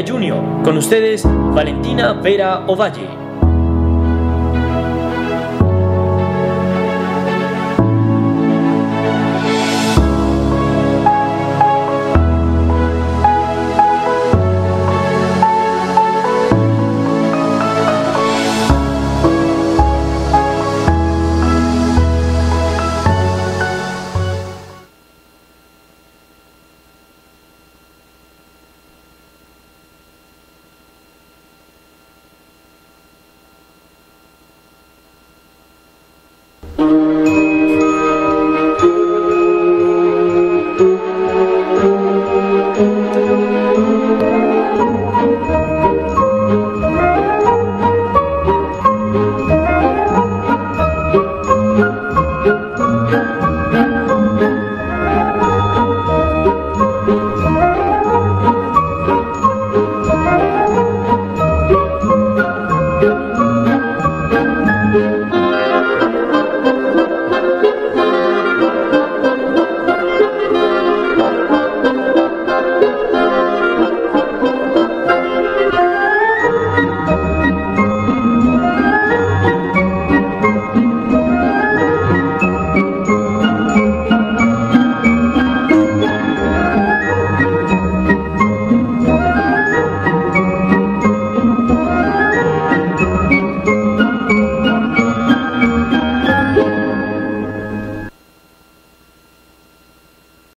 Junior. Con ustedes, Valentina Vera Ovalle.